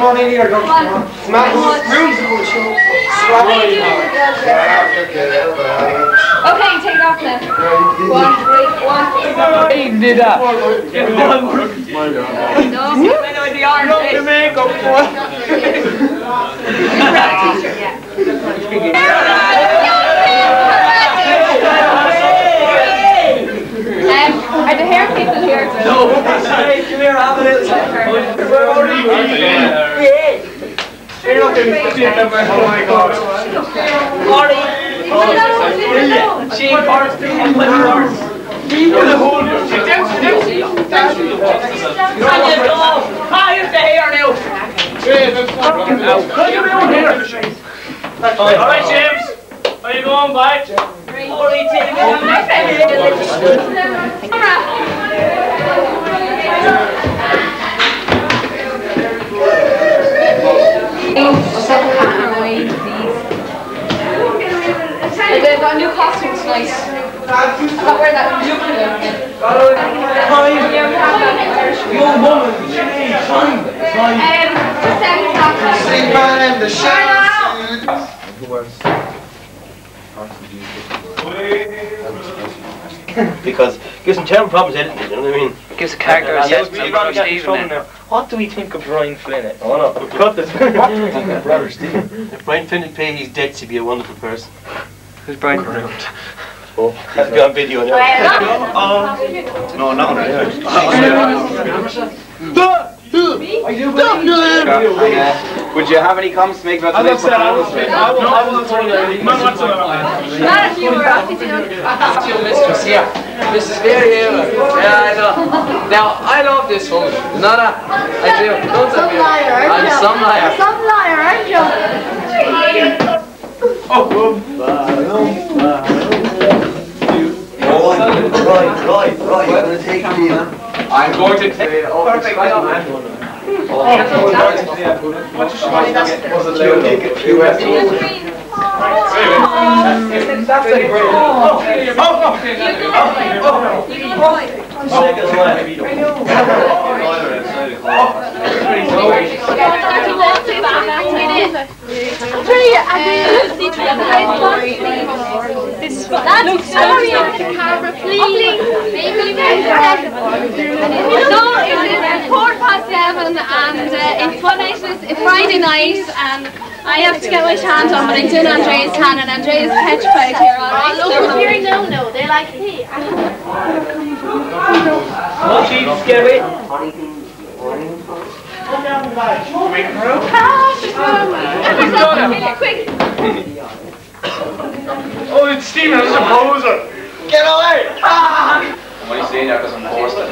Come on in here, don't you? Come on. Rooms going to show. Okay, take off then. One, wait, one. Did that. No, hmm? when the arms? Not the makeup. You're yeah. I had hair keep the hair. No, hey, come here, have it. Where are you? Yeah. You're not going to see it number. Oh my God. Sorry. She parts the horse. She was a whole. She did. She did. Hi, it's the hair now. Look at me on here. All right, James. Are you going back? Holy They've got new costumes, nice. I'll wear that new Young woman, Sinead, time. Time. Just second half. Sing man in the shirt. Because it gives them terrible problems editing, you know what I mean? Gives a character Yeah, assessment we of gotta Brother get Stephen now. What do we think of Brian Flynn? Oh no, cut this. Brother Stephen. if Brian Flynn had paid his debts, he'd be a wonderful person. Who's Brian? Oh, that'll be on video now. No, no, Would you have any comments to make about today's performance? Not if you were happy to your mistress here. Mrs. Mary Eva. Yeah, I know. Now, I love this woman. Not a, I do. Don't Some liar, aren't I'm you? some liar. Some liar, aren't you? Oh, oh, Right, right, right. You're gonna take me, I'm going to take. It. Perfect, That looks sorry on the camera, please. Maybe No, it's quarter past seven and uh, it's one night, it's Friday night and I have to get my chant on, but I'm doing Andrea's tan and Andrea's petrified here, alright? Oh, hearing no, no. They're like, hey, Oh, Jesus, get away. Quick! Oh, it's Stephen, it's a poser. Get away! Am I saying that because I'm forced it?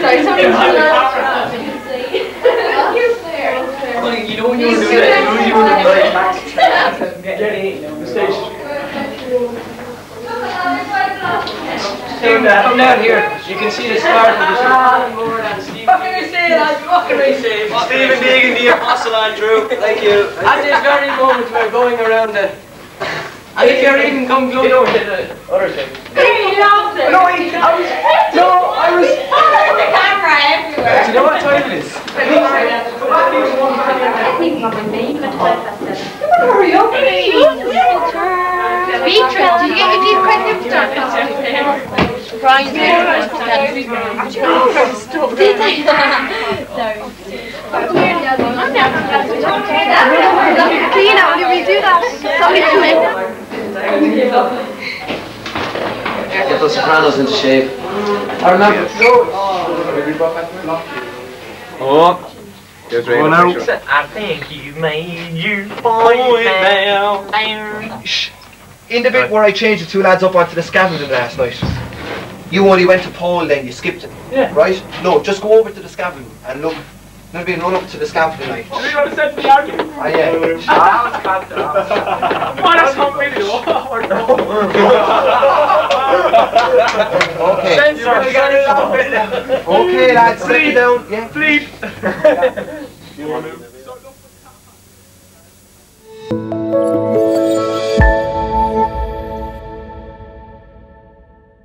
Sorry, somebody You know when you were that, you know you were like, getting the station. Come down, down here. You can see the start of the show. What can I say, lad? What can I say? Stephen Deegan, the apostle Andrew. Thank you. At this very moment, we're going around the. I think you're even come close to the other thing. He loves it. No, I, I was. No, I was. The camera everywhere. Do you know what time it is? Hurry up, Beatrice, did you get your deep red lips done? Brian did. Did they? Sorry. Tina, will you redo that? Somebody come in. Get those sopranos into shape. I remember. Oh. Just ready now. to picture. I think you made you point now. In the bit where I changed the two lads up onto the scaffolding last night, you only went to Paul then you skipped it. Yeah. Right? No, just go over to the scaffolding and look. There'll be a run up to the scaffolding line. You want to set the argument? Ah, yeah. Oh, that's on video. Okay. Censor, you got it. Okay, lads, sit down. Yeah. Bleep.